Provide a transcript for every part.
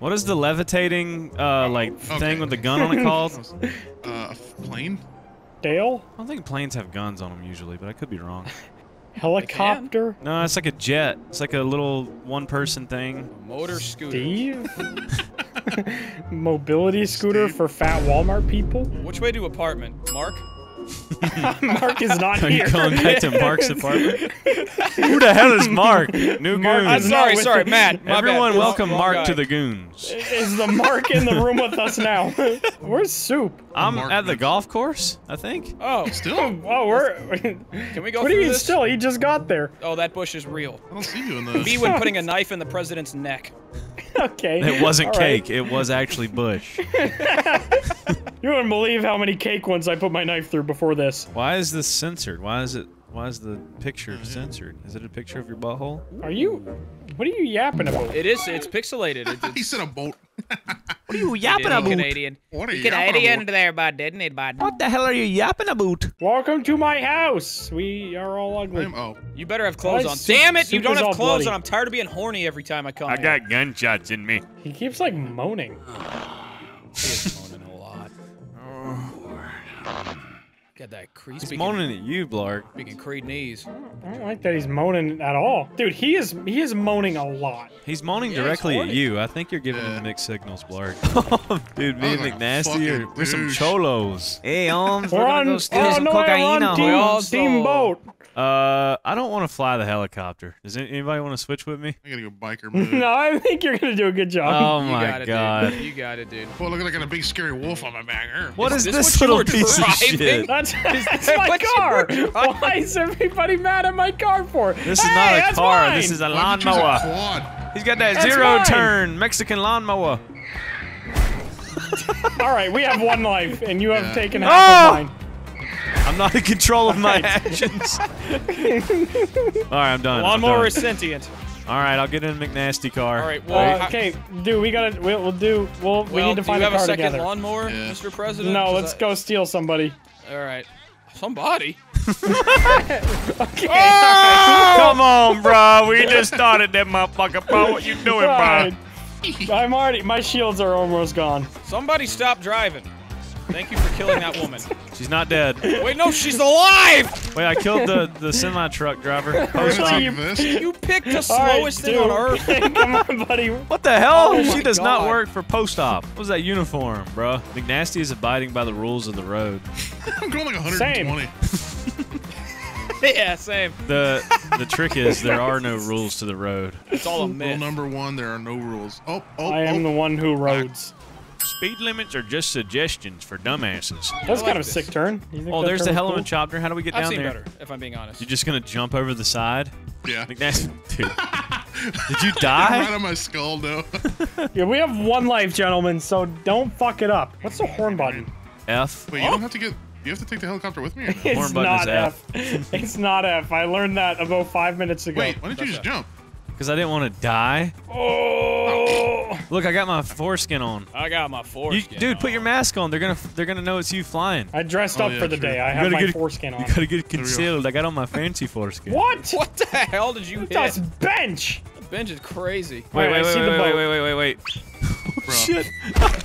What is the levitating uh like Okay. thing with the gun on it called? Uh, plane? Dale? I don't think planes have guns on them usually, but I could be wrong. Helicopter? No, it's like a jet. It's like a little one-person thing. Motor scooter. Steve? Mobility scooter Steve. for fat Walmart people? Which way to apartment? Mark? Mark is not here. Are you here. going back to Mark's apartment? Who the hell is Mark? New Mark goon. I'm sorry, sorry, the- Matt. My Everyone, bad. welcome Wrong Mark guy. to the goons. Is the Mark in the room with us now? Where's Soup? I'm Mark at the golf course, I think. Oh, Still? Oh, we're. can we go what do you mean this? still? He just got there. Oh, that bush is real. I don't see you in this. Me when putting a knife in the president's neck. Okay. It wasn't all right. cake. It was actually Bush. You wouldn't believe how many cake ones I put my knife through before this. Why is this censored? Why is it? Why is the picture censored? Is it a picture of your butthole? Are you? What are you yapping about? It is. It's pixelated. It, he said a boat. What are you yapping about? Canadian. What are you Canadian yapping there, bud, didn't it, bud? What the hell are you yapping about? Welcome to my house. We are all ugly. I'm, oh, You better have clothes on. Damn it! You don't have clothes bloody. on. I'm tired of being horny every time I come. I here. Got gunshots in me. He keeps like moaning. He is moaning a lot. Oh, Got that Creed He's speaking, moaning at you, Blarg. speaking Creed knees. I don't like that he's moaning at all. Dude, he is he is moaning a lot. He's moaning Yeah, he's directly at you. I think you're giving Yeah. him mixed signals, Blarg. Dude, me I and like McNasty are we're some cholos. Hey, Holmes, We're on, oh, no, we're on team, Also- team boat. Uh, I don't want to fly the helicopter. Does anybody want to switch with me? I gotta go biker mode. No, I think you're gonna do a good job. Oh you my got it, god. Dude. You got it, dude. Well, look like I got a big scary wolf on my back. What is, Is this, this what little were piece of shit? That's, that's that my car. Why is everybody mad at my car for? This is hey, not a car. Mine. This is a Why'd a lawnmower. He's got that That's zero mine. turn Mexican lawnmower. All right, we have one life, and you have Yeah. taken Oh! half of mine. I'm not in control of my actions. All right, I'm done. I'm Lawnmower is sentient. All right, I'll get in a McNasty car. All right. Well, Uh, how- okay, dude, we gotta. We'll, we'll do. We'll, we well, need to do find you a have car a second together. lawnmower, Yeah. Mr. President? No, let's I- go steal somebody. All right. Somebody. Okay. Oh! Come on, bro. We just started that motherfucker, bro. What you doing, Right. I'm already. My shields are almost gone. Somebody stop driving. Thank you for killing that woman. She's not dead. Wait, no, she's alive! Wait, I killed the the semi truck driver. Post op. You picked the All right, slowest thing on earth. Come on, buddy. What the hell? Oh she my does not work for post op. What was that uniform, bro? McNasty is abiding by the rules of the road. I'm going like 120. yeah, same. The the trick is there are no rules to the road. It's all a myth. Rule number one: there are no rules. Oh, oh, I am oh. the one who roads. Speed limits are just suggestions for dumbasses. That's like kind of a sick turn. Oh, there's the turn was hell of a cool? chopper. How do we get I've down seen there? better, if I'm being honest. You're just gonna jump over the side? Yeah. McNasty, dude. Did you die? right die? on my skull, though. Yeah, we have one life, gentlemen, so don't fuck it up. What's the horn button? F. Wait, you don't have to get. You have to take the helicopter with me. Or not? It's Horn button is not F. it's not F. I learned that about five minutes ago. Wait, why didn't you just jump? Because I didn't want to die. Oh. Look, I got my foreskin on. I got my You, foreskin. dude, put your mask on. They're gonna they're gonna know it's you flying. I dressed Oh, up yeah, for the true. day. I You have my get- foreskin on. You gotta get it we go. concealed. I got on my fancy foreskin. What? What the hell did you hit? That's bench. The Bench is crazy. Wait, Alright, wait, wait, wait, wait, wait, wait, wait, wait. Bro. Shit.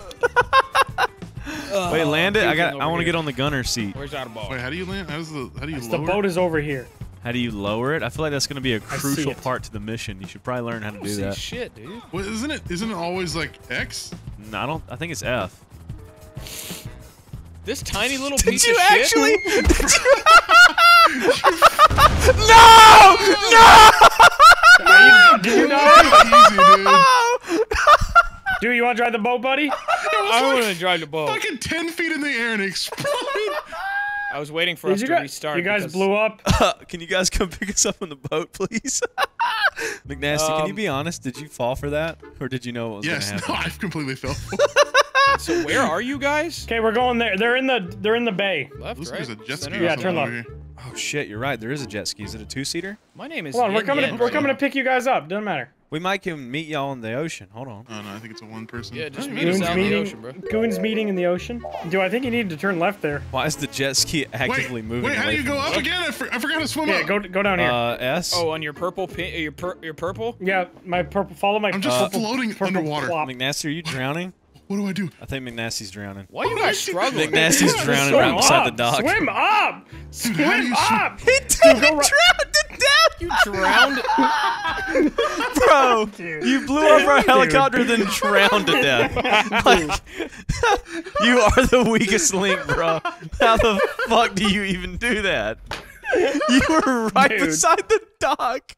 Uh, Wait, land it. I got. I want to get on the gunner seat. Where's our ball? Wait, how do you land? How's the? How do you land? The boat is over here. How do you lower it? I feel like that's gonna be a crucial part to the mission. You should probably learn how to don't that. shit, dude. Wait, isn't it? Isn't it always like X? No, I don't. I think it's F. This tiny little piece Did you of shit. actually? no! No! Are you, did you die? Easy, dude. Dude, you want to drive the boat, buddy? I want to drive the boat. Fucking ten feet in the air and explode. I was waiting for Did us to guys? restart. You guys because- blew up. Can you guys come pick us up on the boat, please? McNasty, can you Um, be honest? Did you fall for that, or did you know what was yes, gonna no. I've completely fell. So where are you guys? Okay, we're going there. They're in the. They're in the bay. Left, Looks right? there's a jet ski. Yeah, turn left. here. Oh shit, you're right. There is a jet ski. Is it a two-seater? My name is. Hold on, we're coming. Yang To, we're coming to pick you guys up. Doesn't matter. We might can meet y'all in the ocean. Hold on. Oh no, I think it's a one person. Yeah, just meet us Goons out in the ocean, bro. Goons meeting in the ocean. Do I think you needed to turn left there? Why is the jet ski actively Wait, moving wait, how do you go us? up again? I, for, I forgot to swim Yeah, up. go go down here. Uh, S. Oh, on your purple pin, your pur your purple. yeah, my purple. Follow my. I'm just purple- floating purple underwater. plop. McNasty, are you drowning? What do I do? I think McNasty's drowning. Why are you guys struggling? McNasty's drowning Swim right beside the dock. Swim up! Swim how do you swim? up! He Dude, go right- drowned to death, You drowned. bro. Dude. You blew up a helicopter, then drowned to death. Like, you are the weakest link, bro. How the fuck do you even do that? You were right Dude. beside the dock.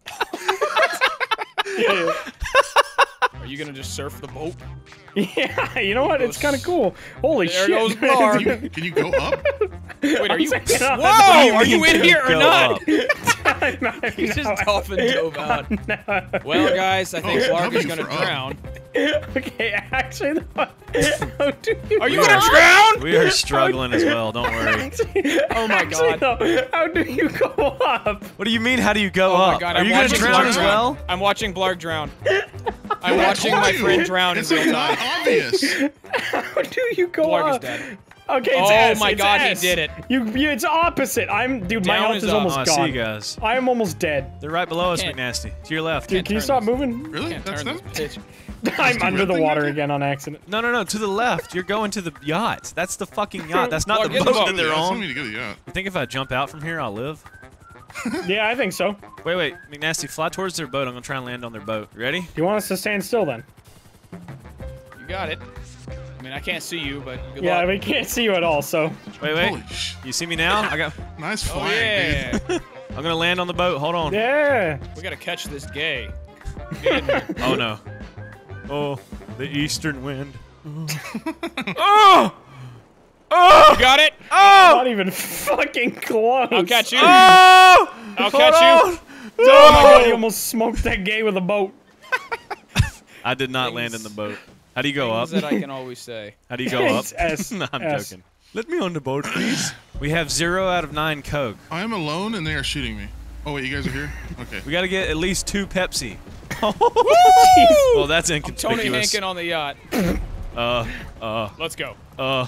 Yeah. Are you gonna just surf the boat? Yeah, you know what? It's kind of cool. Holy There shit! goes Blarg. Can you, can you go up? Wait, are you? saying, Whoa! Are you in here or go not? He's He just dolphin dove out. No. Well, guys, I think Oh, Blarg is gonna drown. up. Drown. Okay, actually, though, how oh, do you? Are you gonna drown? We are struggling as well. Don't worry. Oh my Actually, God. though, how do you go up? What do you mean? How do you go Oh up? my god, are I'm you gonna drown Blarg as well? I'm watching Blarg drown. I'm watching my friend drown in It's real like not obvious. How do you go Blarg is dead. Okay, it's Oh S, my it's God, he did it. You, you, it's opposite. I'm, dude. my health is is, almost Oh, I gone. see you guys. I am almost dead. They're right below us, Can't- McNasty. To your left. Dude, can you stop this. moving? Really? Can't That's them? This bitch. I'm under the water again on accident. No, no, no. To the left. You're going to the yacht. That's the fucking yacht. That's not Well, the boat the boat. that they're on. go to the. You think if I jump out from here, I'll live? Yeah, I think so. Wait, wait. McNasty, fly towards their boat. I'm gonna try and land on their boat. You ready? You want us to stand still then? You got it. I mean, I can't see you, but good Yeah, luck. we can't see you at all, so. Wait, wait. You see me now? I got. Nice oh, flying, Oh yeah. dude. I'm gonna land on the boat. Hold on. Yeah. we gotta catch this gay. Get in here. Oh no. Oh, the eastern wind. oh! Oh! You got it? Oh! Not even fucking close. I'll catch you. Oh! I'll Hold catch on. you. Oh my god, you almost smoked that gay with a boat. I did not land in the boat. How do you go up? Things that I can always say. How do you go up? S. no, I'm S. joking. Let me on the boat, please. We have zero out of nine Coke. I am alone and they are shooting me. Oh wait, you guys are here? Okay. We gotta get at least two Pepsi. well, that's inconspicuous. I'm Tony. Hankin on the yacht. Uh, uh, Let's go. uh.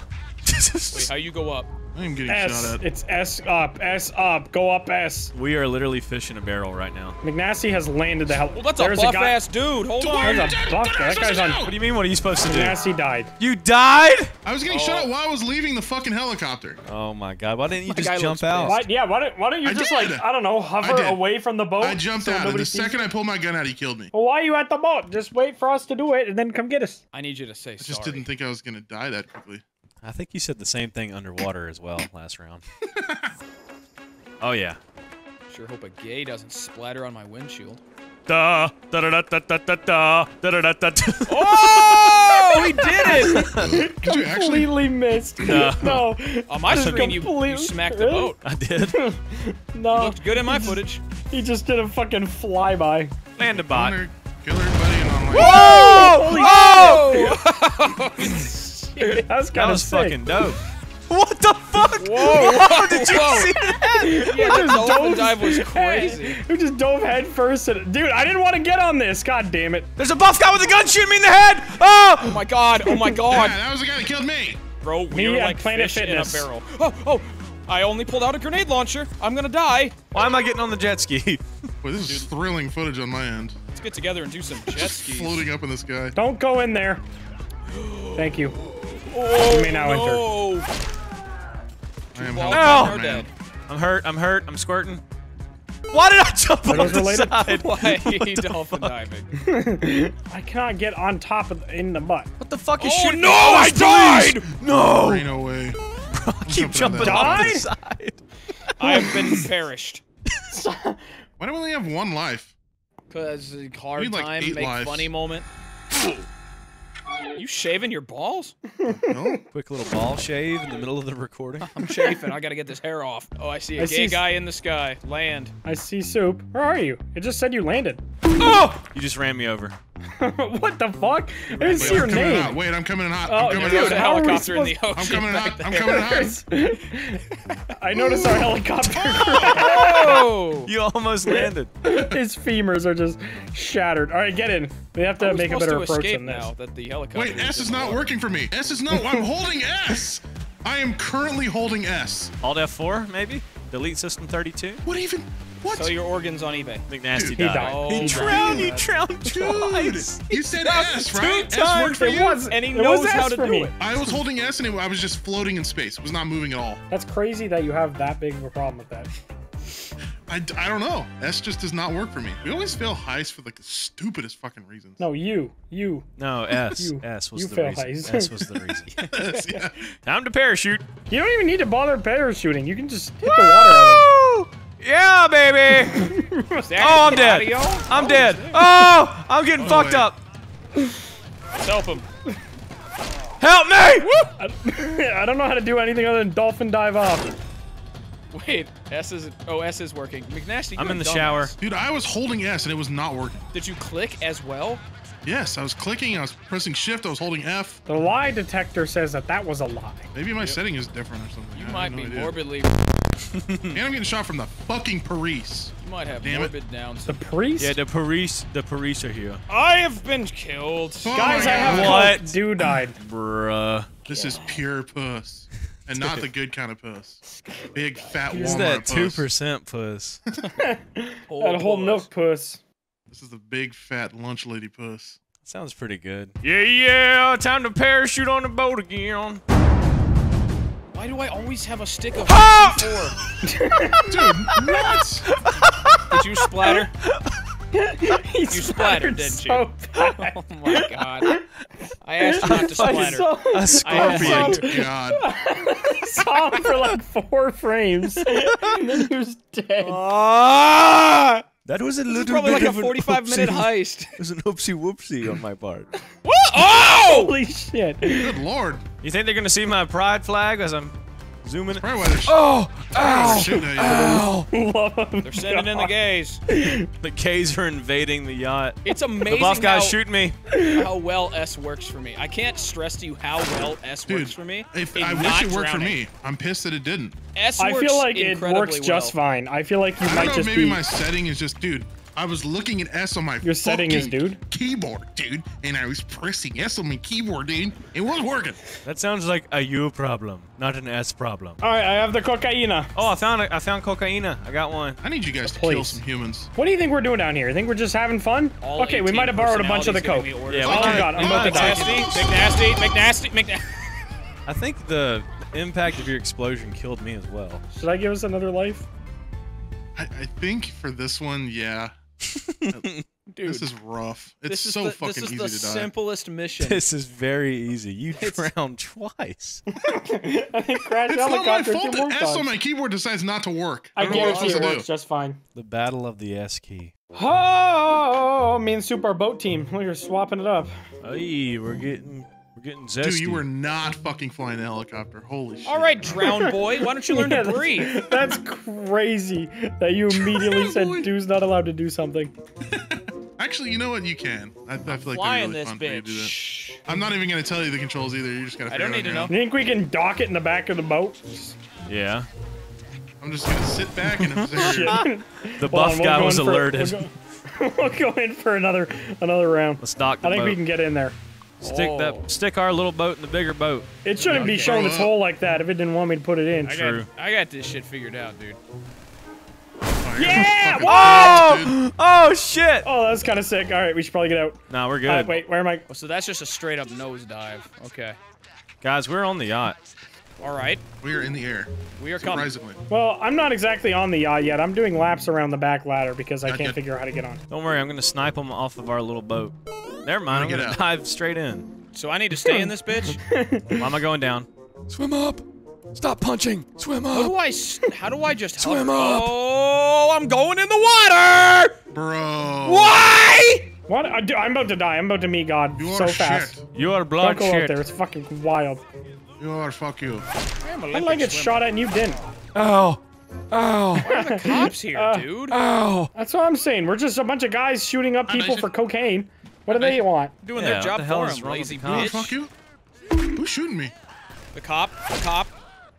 Wait, how you go up? I am getting S. shot at. It's S up. S up. Go up S. we are literally fish in a barrel right now. McNasty has landed the hell. Well, that's a There's buff guy. ass dude. Hold on. There's a buff. That guy's on. What do you mean? What are you supposed to do? McNasty died. You died? I was getting shot at while I was leaving the fucking helicopter. Oh my god! Why didn't you My just jump out? Why, yeah, why don't, why don't you I just did. like I don't know hover away from the boat? I jumped so out, and the second you? I pulled my gun out, he killed me. Well, why are you at the boat? Just wait for us to do it and then come get us. I need you to say I just sorry. didn't think I was gonna die that quickly. I think you said the same thing underwater as well last round. oh yeah. Sure hope a gay doesn't splatter on my windshield. Da da da da da da da da da da da. Oh, he did it! Did you actually? Completely missed. No. no. On my Just screen, you, you completely- smacked the boat. I did. No. Looked good in my footage. He just did a fucking flyby. Land a bot. Honor, kill everybody and I'm like, Oh! Oh! That was That kind of was fucking dope. What the fuck? Whoa! Whoa! Did you Whoa. see that? Yeah, the dove- dive was crazy. We just dove head first. And, dude, I didn't want to get on this. God damn it. There's a buff guy with a gun shooting me in the head. Oh! Oh my god! Oh my god! yeah, god! that was the guy that killed me. Bro, we are at like Planet fish Fitness. in a barrel. Oh, oh! I only pulled out a grenade launcher. I'm gonna die. Why am I getting on the jet ski? Boy, this is thrilling footage on my end. Let's get together and do some jet Just skis. floating up in the sky. Don't go in there. Thank you. Oh, You may now enter. no. I am Well, No. man. I'm hurt. I'm hurt. I'm squirting. Why did I jump Are off those the related? side? Why dolphin diving? I cannot get on top of in the butt. What the fuck is Oh shooting? no! me? I died! No! Ain't no way. I keep jumping jumping down off that. the side. I have been perished. Why do we only have one life? Cause hard need, like, time, make lives. funny moment. You shaving your balls? No? Quick little ball shave in the middle of the recording. I'm chafing. I gotta get this hair off. Oh, I see a I gay see- guy in the sky. Land. I see soup. Where are you? It just said you landed. oh! You just ran me over. what the fuck? I didn't Wait, see your I'm coming in name. hot. Wait, I'm coming in hot. Oh, I'm coming dude, in There's a hot. how are we helicopter in the supposed- I'm coming in back hot. I'm coming in hot. I noticed our helicopter. Oh! You almost landed. His femurs are just shattered. All right, get in. We have to make a better to approach escape than this. now that the helicopter. Wait, S is not working for me. S is no. I'm holding S. I am currently holding S. Alt F4, maybe? Delete system 32? What even? What? Sell your organs on eBay. McNasty Dude, he died. died. Oh, He He drowned, he drowned twice. you said S, two right? S times. worked for It you. was, And he it knows was how S to for do me. it. I was holding S and it, I was just floating in space. It was not moving at all. That's crazy that you have that big of a problem with that. I, I don't know. S just does not work for me. We always fail heist for like the stupidest fucking reasons. No, you, you. No, S. You- S was you the fail reason. heist. S was the reason. S, yeah. Time to parachute. You don't even need to bother parachuting. You can just hit the water. I Woo! Yeah, baby. Oh, I'm dead. audio? I'm Oh, dead. Oh, I'm getting Oh, fucked wait. up. Let's help him. Help me! I don't know how to do anything other than dolphin dive off. Wait, S is oh S is working. McNasty, I'm in the dumbass. shower. Dude, I was holding S and it was not working. Did you click as well? Yes, I was clicking, I was pressing shift, I was holding F. The lie detector says that that was a lie. Maybe my setting is different or something. You I might no be idea. morbidly. And I'm getting shot from the fucking Paris. You might have Damn it. morbid Downs. The priest? Yeah, the Paris, the Paris are here. I have been killed. Oh Guys, I have What? Dude died. Bruh. This is pure puss. And not the good kind of puss. Big fat Is Walmart that two percent puss? That whole milk puss. This is the big fat lunch lady puss. Sounds pretty good. Yeah, yeah. Time to parachute on the boat again. Why do I always have a stick of Ah! C4? Dude, what? Did you splatter? He You splattered, didn't so bad. Oh my god. I asked you not to I splatter. saw, A I scorpion. Good God. saw him for like four frames, and then he was dead. Ah! That was a This little probably bit like a of an 45 minute heist. It was an oopsie whoopsie on my part. Oh! Holy shit! Good lord. You think they're gonna see my pride flag as I'm zooming? Probably why they're sh- Oh! oh, shooting at you. Love him. They're sending in the gays. The K's are invading the yacht. It's amazing. The buff guy's how, shooting me. how well S works for me. I can't stress to you how well S Dude, works for me. if, in I wish it worked for me. I'm pissed that it didn't. S I works feel like it incredibly works just well. fine. I feel like you I don't might know, just maybe be. my setting is just, dude. I was looking at S on my Your setting is, fucking dude? keyboard, dude, and I was pressing S on my keyboard, dude. It wasn't working. That sounds like a you problem, not an S problem. All right, I have the cocaina. Oh, I found it. I found cocaina. I got one. I need you guys to kill some humans. What do you think we're doing down here? You think we're just having fun? All okay, we might have borrowed a bunch of the coke. personalities giving me Yeah, orders. we Oh can- god, I'm about to Alright, die. McNasty, McNasty, McNasty, McNasty. I think the impact of your explosion killed me as well. Should I give us another life? I, I think for this one, yeah. Dude, This is rough. It's this is so the, fucking this is easy the to die. simplest mission. This is very easy. You It's- drowned twice. I think crash It's not my helicopter fault two that more S on times. my keyboard decides not to work. I I don't know what I'm guarantee it works do. just fine. The battle of the S key. Oh, me and Soup, our boat team. We're swapping it up. Hey, we're getting we're getting zesty. Dude, you were not fucking flying a helicopter. Holy shit. All right, drown boy. Why don't you learn Yeah, to that's- breathe? That's crazy that you immediately said Boy. dude's not allowed to do something. Actually, you know what? You can. I, I feel like that'd Flying really this fun for you to do that. bitch. I'm not even gonna tell you the controls either. You just gotta. I don't need to know. You think we can dock it in the back of the boat? Yeah. I'm just gonna sit back and observe. The Hold buff on, we'll guy was in for- alerted. We'll go, we'll go in for another another round. Let's dock the I think boat. we can get in there. Stick Oh. that stick our little boat in the bigger boat. It shouldn't be showing its hole like that if it didn't want me to put it in. I True. got, I got this shit figured out, dude. Oh, Yeah! Whoa! idiots. Oh shit! Oh, that's kind of sick. All right, we should probably get out. Nah, we're good. Uh, wait, where am I? Oh, so that's just a straight up nosedive. Okay. Guys, we're on the yacht. All right. We are in the air. We are coming. Well, I'm not exactly on the yacht yet. I'm doing laps around the back ladder because I Not can't yet. figure out how to get on. Don't worry, I'm gonna snipe them off of our little boat. Never mind, I'm Get gonna out. dive straight in. So I need to stay in this bitch. Why am I going down? Swim up! Stop punching! Swim How up! do I? s- How do I just Swim hover? up. Oh, I'm going in the water. Bro. Why? What? I do, I'm about to die. I'm about to meet God You are so shit. fast. You are blood Don't blood go out there. It's fucking wild. You are fuck you. I'm a I Olympic like get shot at and you didn't. Oh. Oh. Why are the cops here, Uh, dude? Oh. That's what I'm saying. We're just a bunch of guys shooting up people for cocaine. What do they want? Doing Yeah, their what job the hell for is him, lazy the Oh, bitch. fuck you. Who's shooting me? The cop, the cop.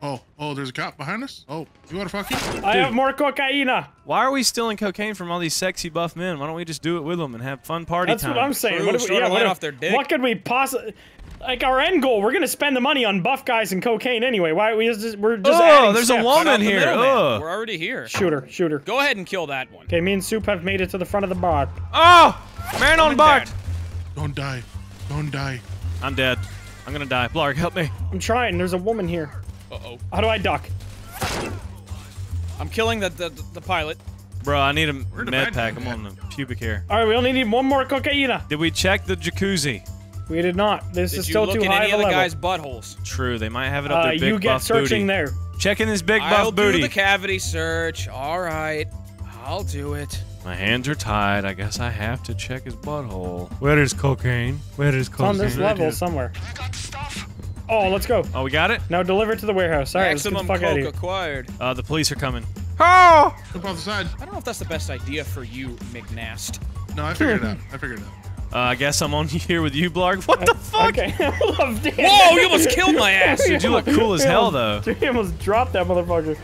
Oh, oh, there's a cop behind us. Oh, you want to fuck you? I have more cocaine. Why are we stealing cocaine from all these sexy buff men? Why don't we just do it with them and have fun party That's time? what I'm saying. True, what, do we, yeah, what, line off their dick. what could we possibly? Like our end goal, we're gonna spend the money on buff guys and cocaine anyway. Why we just we're just Oh, adding there's a woman Cut out the here. middleman. Ugh. We're already here. Shooter, shooter. Go ahead and kill that one. Okay, me and Soup have made it to the front of the bar. Oh, man on Woman Bart. Don't die. Don't die. I'm dead. I'm gonna die. Blarg, help me. I'm trying. There's a woman here. Uh-oh. How do I duck? I'm killing the, the the pilot. Bro, I need a the med pack. I'm on the pubic hair. All right, we only need one more cocaine. Did we check the jacuzzi? We did not. This Did is you still look too in high any of of a the level. guys' buttholes? True, they might have it up uh, their big you get buff searching booty. there. Checking this big I'll buff booty. do the cavity search. All right, I'll do it. My hands are tied. I guess I have to check his butthole. Where is cocaine? Where is It's on cocaine? this level somewhere. Oh, let's go. Oh, we got it? Now deliver it to the warehouse. All right, let's get the Maximum fuck out of coke here. acquired. Uh, the police are coming. Oh! Jump off the side. I don't know if that's the best idea for you, McNast. No, I figured it out. I figured it out. Uh, I guess I'm on here with you, Blarg. What the fuck? Okay. Love Whoa! You almost killed my ass. Dude, you look cool as hell, though. Dude, he almost dropped that motherfucker.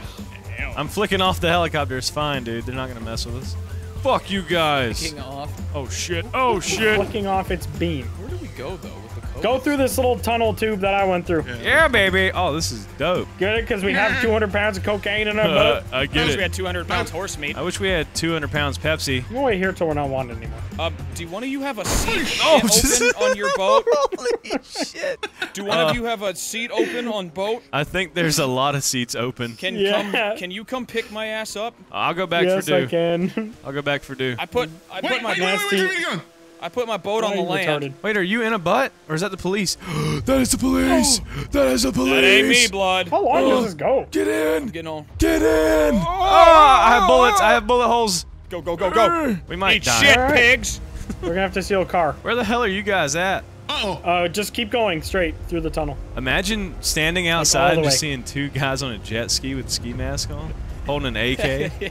I'm flicking off the helicopter. It's fine, dude. They're not gonna mess with us. Fuck you guys. King off. Oh shit. Oh shit. Flicking off its beam. Where do we go though with the coke? Go through this little tunnel tube that I went through. Yeah, baby. Oh, this is dope. Get it? Because we have 200 pounds of cocaine in our Uh, boat. I I get wish we had 200 pounds horse meat. I wish we had 200 pounds Pepsi. I'm gonna wait here till we're not wanted anymore. Uh, do one of you have a seat Oh, open on your boat? Holy shit. Do one Uh, of you have a seat open on boat? I think there's a lot of seats open. Can Yeah. come? Can you come pick my ass up? I'll go back yes, for I can. I'll go back for do. I put I Wait, put wait, my wait, wait, wait, nasty- wait, wait, wait, I put my boat on the are land. retarded? Wait, are you in a butt? Or is that the police? that is the police! That is the police! That ain't me, blood. How long Oh. does this go? Get in! Get on. Get in! Oh, I have bullets. I have bullet holes. Go go go go. We might Eat die. shit, Alright. pigs. We're gonna have to steal a car. Where the hell are you guys at? Uh-oh. Uh, just keep going straight through the tunnel. Imagine standing outside the and just way. seeing two guys on a jet ski with ski mask on, holding an AK.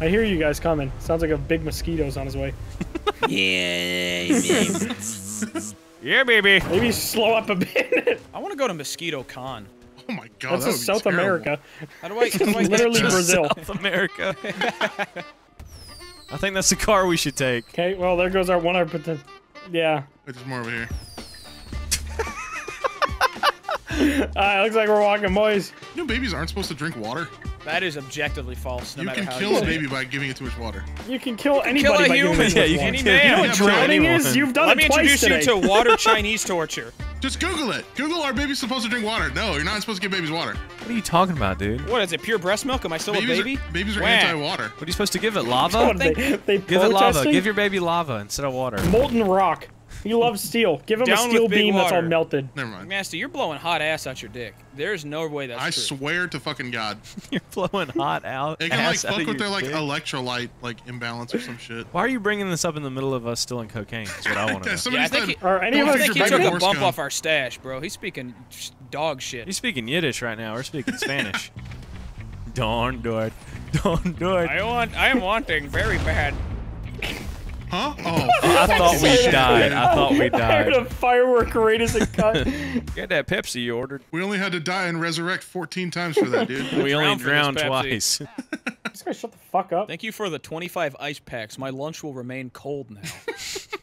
I hear you guys coming. Sounds like a big mosquito's on his way. yeah, yeah, baby. Maybe slow up a bit. I want to go to Mosquito Con. Oh my god. That's that would South terrible. America. How do I? How do I Literally Brazil. South America. I think that's the car we should take. Okay, well there goes our one our potential. Yeah. Wait, there's more over here. Ah, Alright, looks like we're walking, boys. You know babies aren't supposed to drink water? That is objectively false. No you can how kill you a say it. baby by giving it too much water. You can kill kill anybody a by human. Yeah, you can Any kill, man. you You can know what kill drowning is? You've done Let it me introduce today. you to water Chinese torture. Just Google it. Google are babies supposed to drink water? No, you're not supposed to give babies water. What are you talking about, dude? What What is it? Pure breast milk? Am I still Babies a baby? are, babies are Wah. anti-water. What are you supposed to give it? Lava? they, they Give it lava. Give your baby lava instead of water. molten rock. You love steel. Give him Down a with steel big beam that's all water. melted. Never mind. Master, you're blowing hot ass out your dick. There's no way that's I true. swear to fucking God. You're blowing hot out. They can like ass out fuck of with your their like dick. electrolyte like imbalance or some shit. Why are you bringing this up in the middle of us stealing cocaine? That's what I want to Yeah, know. somebody Yeah, I think said, he- Are any of I us drink think he took a horse bump cum." off our stash, bro. He's speaking sh- dog shit. You're speaking Yiddish right now. We're speaking Spanish. Don't do it. Don't do it. I want. I am wanting very bad. Huh? Oh. I thought we died. I thought we died. I heard a firework rate as it cut. Get that Pepsi you ordered. we only had to die and resurrect 14 times for that, dude. We only drowned for this drowned Pepsi. twice. this guy shut the fuck up. Thank you for the 25 ice packs. My lunch will remain cold now.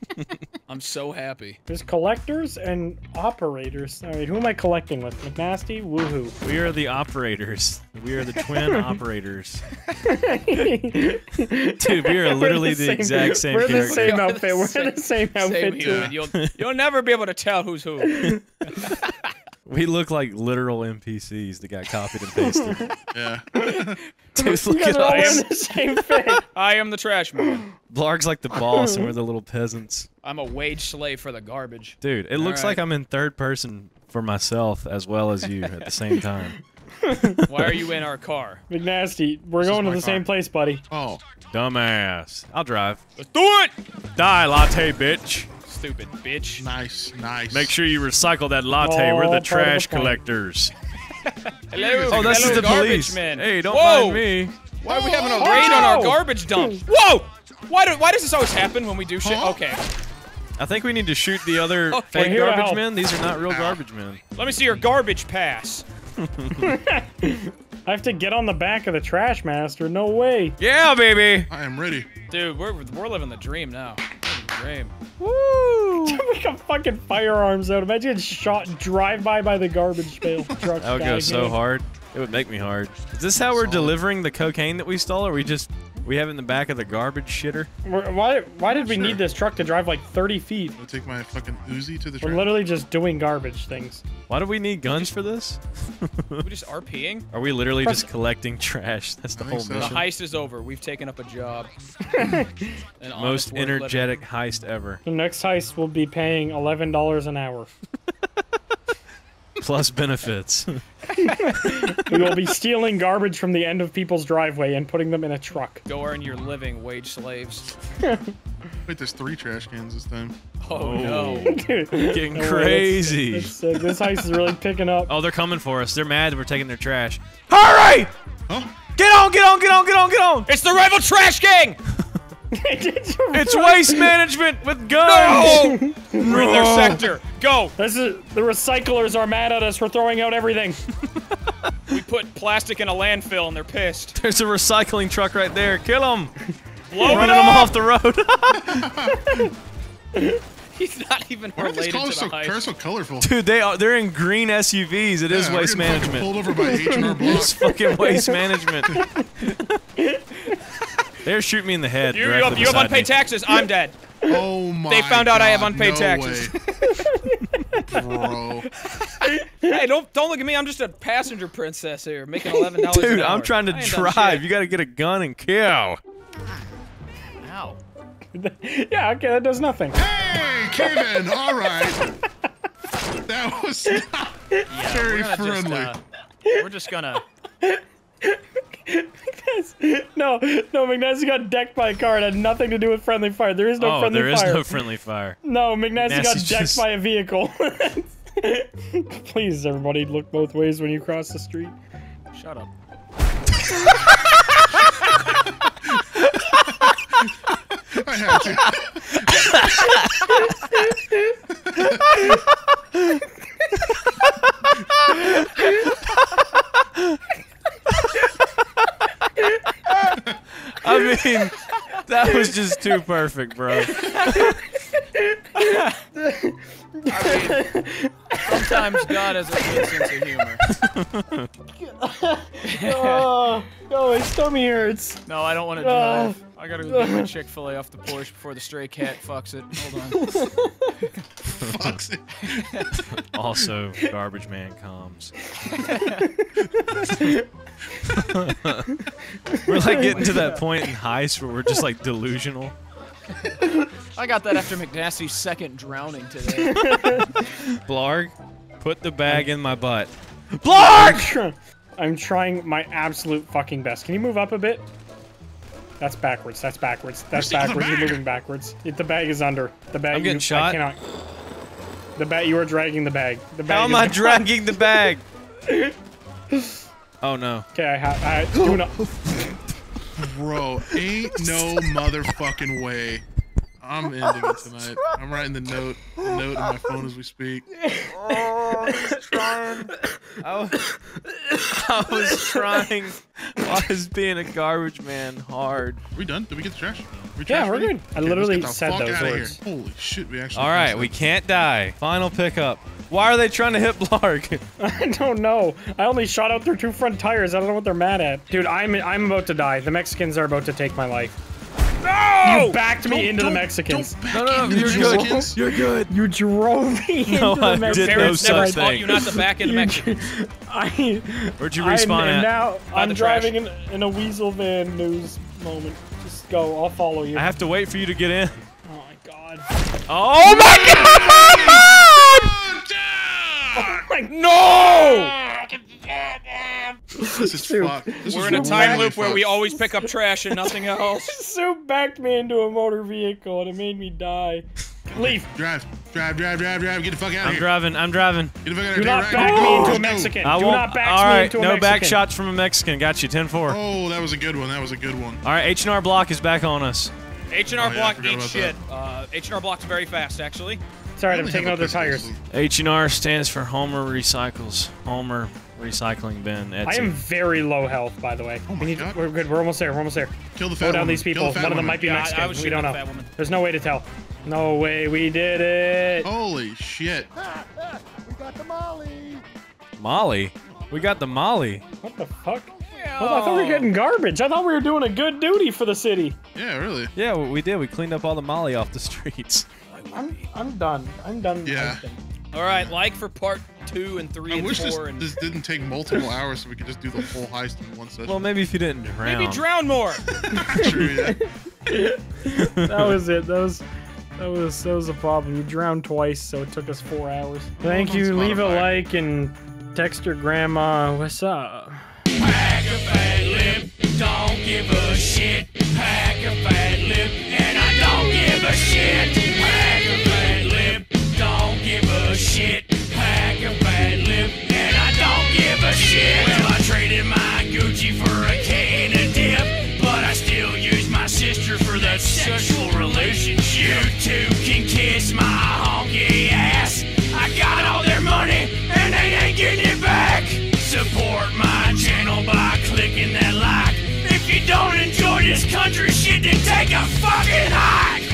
I'm so happy. There's collectors and operators. All right, who am I collecting with? McNasty? Woohoo. We are the operators. We are the twin operators. Dude, we are literally the, exact same We're character. the same We're outfit. We're same- the same Same outfit here. too. You'll, you'll never be able to tell who's who. We look like literal NPCs that got copied and pasted. Yeah. Dude, look at are all us. the same fit. I am the trash man. Blarg's like the boss, and we're the little peasants. I'm a wage slave for the garbage. Dude, it looks right. like I'm in third person for myself as well as you at the same time. Why are you in our car? McNasty, we're is going to my the same place, buddy. Oh. Dumbass. I'll drive. Let's do it! Die, latte, bitch. Stupid bitch. Nice. Nice. Make sure you recycle that latte. All We're oh, the of the trash collectors. Hello, Oh, this hello, is the police. man. Hey, don't Whoa! mind me. Why are we having a Oh, raid on our oh. garbage dump? Hmm. Whoa! Why do, Why does this always happen when we do shit? Huh? Okay. I think we need to shoot the other Oh, fake we're here to garbage help. men. These are not real ah. garbage men. Let me see your garbage pass. I have to get on the back of the trash master. No way. Yeah, baby. I am ready. Dude, we're, we're living the dream now. Living the dream. Woo! we got fucking firearms out. Imagine getting shot and drive by by the garbage pail truck. That would go so hard. It would make me hard. Is this how we're Solid. delivering the cocaine that we stole, or we just we have it in the back of the garbage shitter? We're- Why? Why did we Sure. need this truck to drive like 30 feet? I'll take my fucking Uzi to the We're literally just doing garbage things. Why do we need guns for this? We just RPing. Are we literally Press- just collecting trash? That's the I whole think so. The heist is over. We've taken up a job. Most honest way living. energetic heist ever. The next heist will be paying $11 an hour. Plus benefits. We will be stealing garbage from the end of people's driveway and putting them in a truck. Go earn your living, wage slaves. Wait, there's three trash cans this time. Oh, oh. no. Dude, Getting no way, crazy. It's, it's sick. This heist is really picking up. Oh, they're coming for us. They're mad that we're taking their trash. Hurry! Huh? Get on, get on, get on, get on, get on! It's the rival trash gang! It's waste management with guns! No! We're in their sector. Go! This is the recyclers are mad at us for throwing out everything. We put plastic in a landfill and they're pissed. There's a recycling truck right there. Kill them! Blow it Running them off the road. He's not even Why are these related cars to so, the heist. cars so colorful? Dude, they are they're in green SUVs. It is Yeah, we're waste management. Pulled over by H&R Block. It's fucking waste management. They're shooting me in the head. You, you directly have, you have beside unpaid me. taxes. I'm dead. Oh my They found out I have unpaid no taxes. Bro. Hey, don't don't look at me. I'm just a passenger princess here, making eleven dollars an Dude, hour. I'm trying to I ain't done drive. You gotta get a gun and kill. Ow. yeah, okay, that does nothing. Hey, Kevin, all right. That was not Yeah, very we're friendly. Just, uh, we're just gonna. No, no, McNasty got decked by a car. It had nothing to do with friendly fire. There is no oh, friendly fire. there is fire. no friendly fire. No, McNasty got decked just- by a vehicle. Please, everybody, look both ways when you cross the street. Shut up. I had to. I mean, that was just too perfect, bro. Sometimes God has a good sense of humor. oh, oh, my stomach hurts. No, I don't want to drive. I gotta go get my Chick Fil A off the porch before the stray cat fucks it. Hold on. Fucks it. Also, garbage man comes. we're like getting to that point in heist where we're just like delusional. I got that after McNasty's second drowning today. Blarg, put the bag in my butt. Blarg! I'm trying my absolute fucking best. Can you move up a bit? That's backwards. That's backwards. That's the other backwards. You're moving backwards. It, the bag is under. The bag. I'm getting you, shot. I cannot. The bag. You are dragging the bag. The bag. How am I dragging the bag? Oh no. Okay, I have. I do not. Bro, ain't no motherfucking way. I'm ending it tonight. I'm writing the note, the note in my phone as we speak. Oh, I was trying. I was, I was trying. I was being a garbage man hard. Are we done? Did we get the trash? We Yeah, trash we're ready? good. I Okay, literally said fuck those outta words. Here. Holy shit, we actually. All right, we can't die. Final pickup. Why are they trying to hit Blarg? I don't know. I only shot out their two front tires. I don't know what they're mad at. Dude, I'm I'm about to die. The Mexicans are about to take my life. No! You backed me Don't- into the don't- Mexicans. No, no, no, you're good. Mexicans. You're good. You drove me No, into I the did Mexicans. no Parents such never thing. taught you not to back into You- Mexicans. I, Where'd you I'm, respawn at? now I'm driving in, in a weasel van news moment. Just go. I'll follow you. I have to wait for you to get in. oh my god. Oh my god! Like, No! This is fucked. This We're is in a time loop where we always pick up trash and nothing else. Soup backed me into a motor vehicle and it made me die. Leave. Drive, drive, drive, drive, drive. Get the fuck out of here. I'm driving. I'm driving. Get the fuck out of Do not Right, back go, me into a. Mexican. I Do won't. not back all me into a no Mexican. back shots from a Mexican. Got you. 10-4. Oh, that was a good one. That was a good one. All right, H&R Block is back on us. H and R Oh, Block forgot eats about shit. Uh, H and R Block's very fast, actually. It's alright, I I'm taking have out their tires. H&R stands for Homer Recycles. Homer Recycling Bin. Etsy. I am very low health, by the way. Oh my we need, God. We're good. We're almost there. We're almost there. Kill the fat Go fat down woman. these Kill people. the fat One of them woman. might be Yeah, I- I Mexican. was we shooting don't at know. the fat woman. There's no way to tell. No way we did it. Holy shit. We got the Molly. Molly. We got the Molly. What the fuck? Well, I thought we were getting garbage. I thought we were doing a good duty for the city. Yeah, really. Yeah, we we did. We cleaned up all the Molly off the streets. I'm I'm done. I'm done. Yeah. hosting. All right, like for part two and three I and wish this, and this didn't take multiple hours so we could just do the whole heist in one session. Well, maybe if you didn't drown. maybe drown more. True, yeah. That was it. That was that was that was a problem. You drowned twice, so it took us four hours. Thank on you. Leave a like and text your grandma. What's up? Pack a fat lip, don't give a shit. Pack a fat lip, and I don't give a shit. Well, I traded my Gucci for a can of dip, but I still use my sister for that sexual relationship. You two can kiss my honky ass. I got all their money, and they ain't getting it back. Support my channel by clicking that like. If you don't enjoy this country shit, then take a fucking hike.